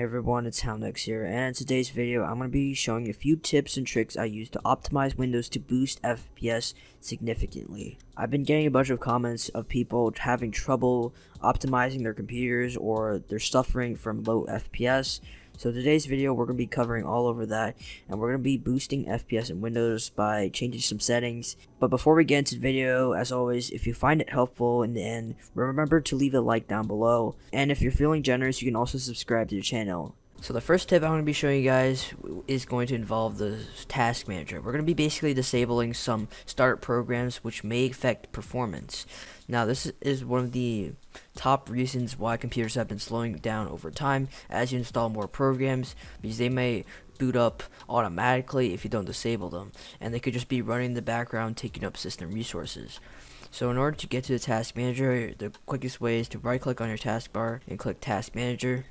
Hey everyone, it's Houndx here, and in today's video, I'm going to be showing you a few tips and tricks I use to optimize Windows to boost FPS significantly. I've been getting a bunch of comments of people having trouble optimizing their computers or they're suffering from low FPS, so today's video we're going to be covering all over that and we're going to be boosting FPS in Windows by changing some settings. But before we get into the video, as always, if you find it helpful in the end, remember to leave a like down below. And if you're feeling generous, you can also subscribe to the channel. So the first tip I'm going to be showing you guys is going to involve the task manager. We're going to be basically disabling some start programs which may affect performance. Now this is one of the top reasons why computers have been slowing down over time as you install more programs because they may boot up automatically if you don't disable them and they could just be running in the background taking up system resources. So in order to get to the task manager, the quickest way is to right click on your taskbar and click task manager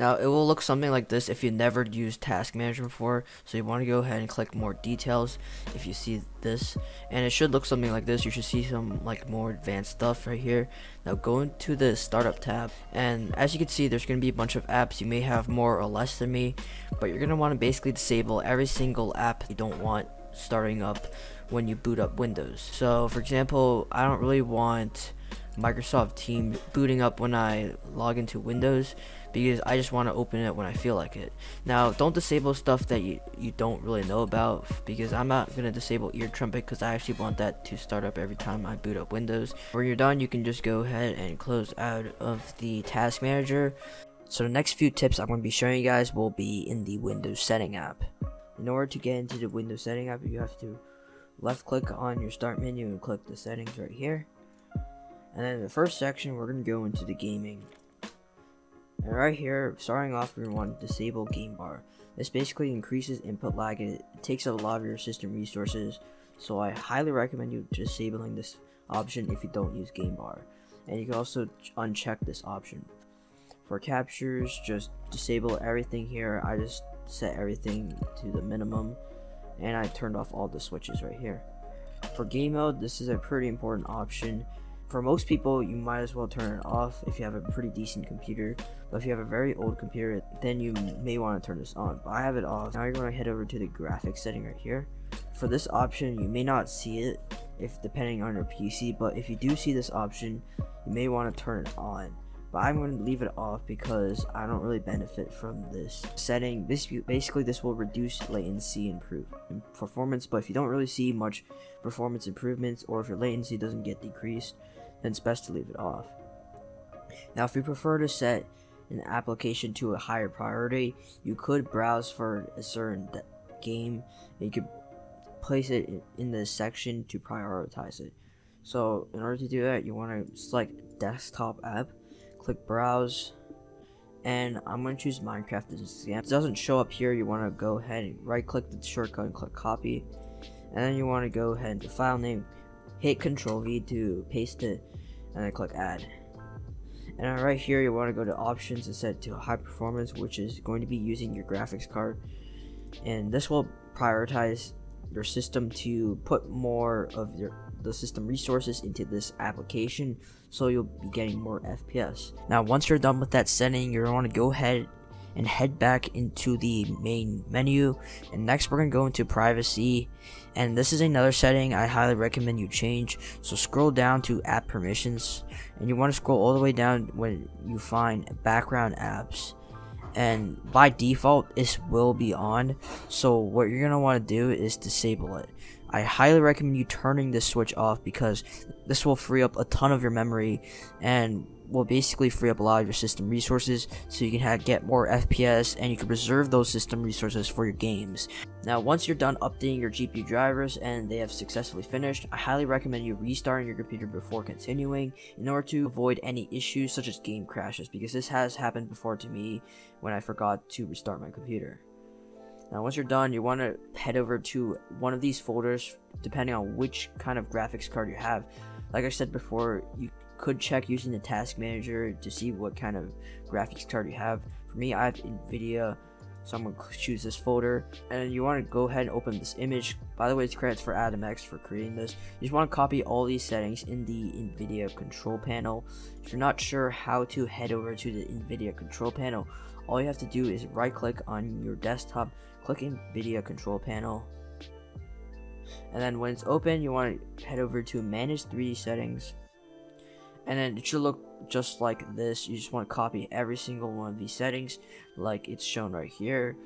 now it will look something like this if you never used Task Manager before. So you want to go ahead and click more details if you see this. And it should look something like this. You should see some like more advanced stuff right here. Now go into the startup tab and as you can see there's going to be a bunch of apps. You may have more or less than me. But you're going to want to basically disable every single app you don't want starting up when you boot up Windows. So for example, I don't really want Microsoft Teams booting up when I log into Windows because I just want to open it when I feel like it. Now, don't disable stuff that you, you don't really know about because I'm not going to disable EarTrumpet because I actually want that to start up every time I boot up Windows. When you're done, you can just go ahead and close out of the task manager. So the next few tips I'm going to be showing you guys will be in the Windows setting app. In order to get into the Windows setting app, you have to left click on your start menu and click the settings right here. And then the first section, we're going to go into the gaming. And right here, starting off, we want to disable game bar. This basically increases input lag and it takes up a lot of your system resources. So I highly recommend you disabling this option if you don't use game bar. And you can also uncheck this option. For captures, just disable everything here. I just set everything to the minimum and I turned off all the switches right here. For game mode, this is a pretty important option for most people, you might as well turn it off if you have a pretty decent computer. But if you have a very old computer, then you may want to turn this on. But I have it off. Now you're going to head over to the graphics setting right here. For this option, you may not see it if depending on your PC, but if you do see this option, you may want to turn it on. But I'm going to leave it off because I don't really benefit from this setting. This basically this will reduce latency and improve performance, but if you don't really see much performance improvements or if your latency doesn't get decreased, then it's best to leave it off. Now, if you prefer to set an application to a higher priority, you could browse for a certain game and you could place it in the section to prioritize it. So, in order to do that, you want to select desktop app, click browse, and I'm going to choose Minecraft as an example. It doesn't show up here, you want to go ahead and right click the shortcut and click copy, and then you want to go ahead and file name, hit Control V to paste it, and then click add. And right here, you want to go to options and set to high performance, which is going to be using your graphics card. And this will prioritize your system to put more of your the system resources into this application so you'll be getting more FPS. Now once you're done with that setting, you're going to want to go ahead and head back into the main menu. And next we're going to go into privacy. And this is another setting I highly recommend you change. So scroll down to app permissions and you want to scroll all the way down when you find background apps. And by default this will be on. So what you're going to want to do is disable it I highly recommend you turning this switch off because this will free up a ton of your memory and will basically free up a lot of your system resources so you can have, get more FPS and you can preserve those system resources for your games. Now once you're done updating your GPU drivers and they have successfully finished, I highly recommend you restarting your computer before continuing in order to avoid any issues such as game crashes because this has happened before to me when I forgot to restart my computer. Now once you're done, you want to head over to one of these folders depending on which kind of graphics card you have. Like I said before, you could check using the task manager to see what kind of graphics card you have. For me, I have NVIDIA So I'm going to choose this folder and you want to go ahead and open this image. By the way, it's credits for AtomX for creating this. You just want to copy all these settings in the NVIDIA control panel. If you're not sure how to head over to the NVIDIA control panel, all you have to do is right click on your desktop, click NVIDIA control panel, and then when it's open, you want to head over to manage 3D settings, and then it should look just like this. You just want to copy every single one of these settings like it's shown right here.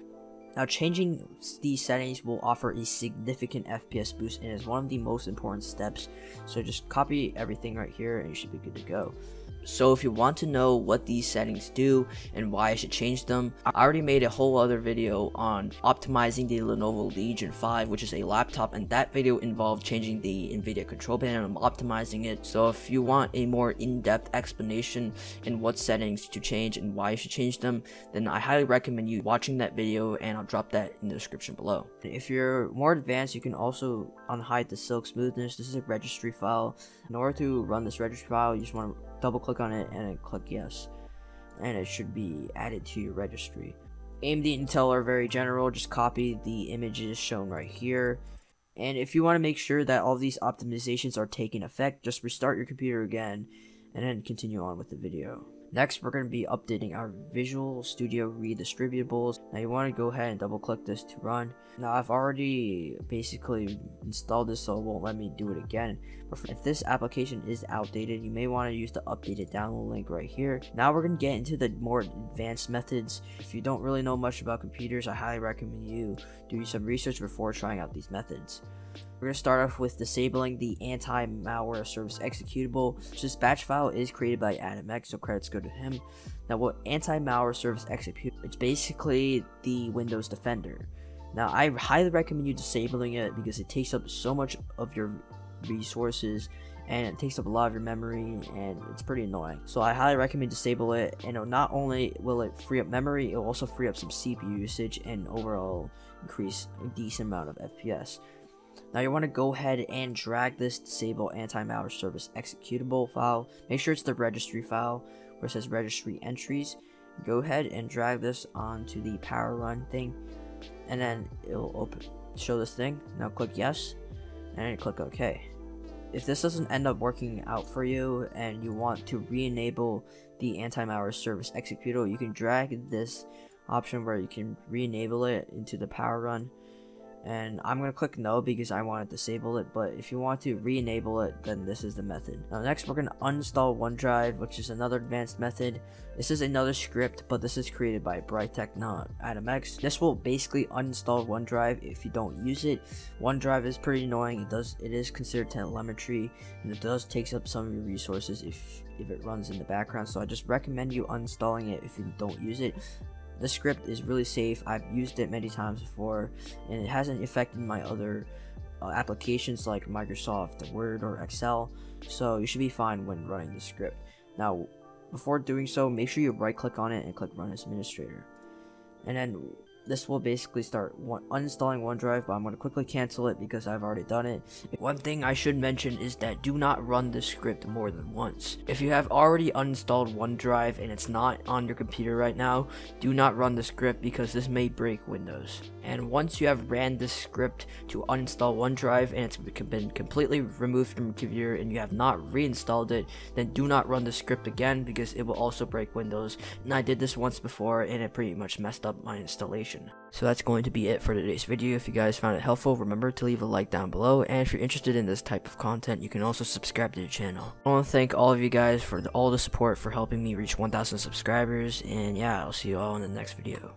Now changing these settings will offer a significant FPS boost and is one of the most important steps. So just copy everything right here and you should be good to go so if you want to know what these settings do and why I should change them, I already made a whole other video on optimizing the Lenovo Legion 5, which is a laptop, and that video involved changing the NVIDIA control panel and optimizing it. So if you want a more in-depth explanation in what settings to change and why you should change them, then I highly recommend you watching that video and I'll drop that in the description below. If you're more advanced, you can also unhide the silk smoothness. This is a registry file. In order to run this registry file, you just want to double click on it and click yes. And it should be added to your registry. AMD and Intel are very general. Just copy the images shown right here. And if you want to make sure that all these optimizations are taking effect just restart your computer again and then continue on with the video Next, we're going to be updating our Visual Studio redistributables. Now you want to go ahead and double click this to run. Now I've already basically installed this so it won't let me do it again. But if this application is outdated, you may want to use the updated download link right here. Now we're going to get into the more advanced methods. If you don't really know much about computers, I highly recommend you do some research before trying out these methods. We're going to start off with disabling the anti-malware service executable. This batch file is created by AtomX, so credits go to him. Now, what anti-malware service executable? It's basically the Windows Defender. Now, I highly recommend you disabling it because it takes up so much of your resources and it takes up a lot of your memory and it's pretty annoying. So I highly recommend disable it and not only will it free up memory, it will also free up some CPU usage and overall increase a decent amount of FPS. Now you want to go ahead and drag this disable anti-malware service executable file. Make sure it's the registry file where it says registry entries. Go ahead and drag this onto the PowerRun thing and then it'll open show this thing. Now click yes and click OK. If this doesn't end up working out for you and you want to re-enable the anti-malware service executable, you can drag this option where you can re-enable it into the PowerRun and I'm going to click no because I want to disable it but if you want to re-enable it then this is the method. Now next we're going to uninstall OneDrive which is another advanced method. This is another script but this is created by Brightech not AtomX. This will basically uninstall OneDrive if you don't use it. OneDrive is pretty annoying. It does it is considered telemetry and it does takes up some of your resources if if it runs in the background so I just recommend you uninstalling it if you don't use it the script is really safe. I've used it many times before, and it hasn't affected my other uh, applications like Microsoft Word or Excel. So you should be fine when running the script. Now, before doing so, make sure you right click on it and click Run as Administrator. And then this will basically start one, uninstalling OneDrive, but I'm going to quickly cancel it because I've already done it. One thing I should mention is that do not run the script more than once. If you have already uninstalled OneDrive and it's not on your computer right now, do not run the script because this may break Windows. And once you have ran this script to uninstall OneDrive and it's been completely removed from your computer and you have not reinstalled it, then do not run the script again because it will also break Windows. And I did this once before and it pretty much messed up my installation. So that's going to be it for today's video. If you guys found it helpful, remember to leave a like down below. And if you're interested in this type of content, you can also subscribe to the channel. I want to thank all of you guys for the, all the support for helping me reach 1,000 subscribers. And yeah, I'll see you all in the next video.